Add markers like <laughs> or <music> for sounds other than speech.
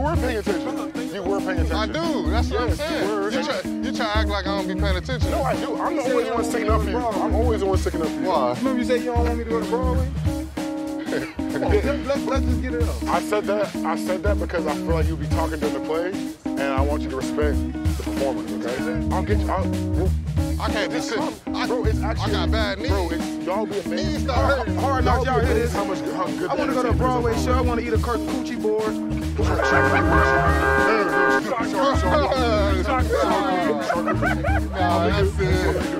you were paying attention. You were paying attention. I do. That's what I'm saying. you try, you try to act like I don't be paying attention. No, I do. I'm the only one sticking up for you. I'm always the one sticking up for you. Why? Remember you said you don't want me to go to Broadway? <laughs> Come on, let's, let's, let's just get it up. I said that. I said that because I feel like you'll be talking during the play, and I want you to respect the performance. Okay? I'll get you. I'll, bro, I can't be just sick. I, bro, it's actually. I got bad knees. Bro, it's, y'all be amazing. Knees start hurting. Hard knocks, y'all hear this? How much? How good. I want to go to a Broadway show. I want to eat a coochie board. <laughs> <laughs> Nah, that's it. That's it.